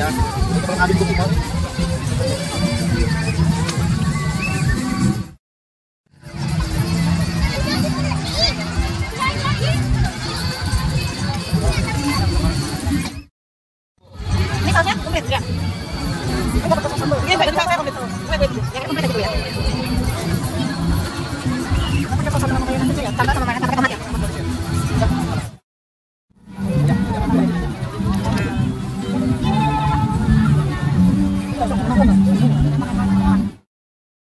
ya untuk kami kumpul Ini sausnya komplit ya. Ini dapat saus sambal. Ini saya komplit. 小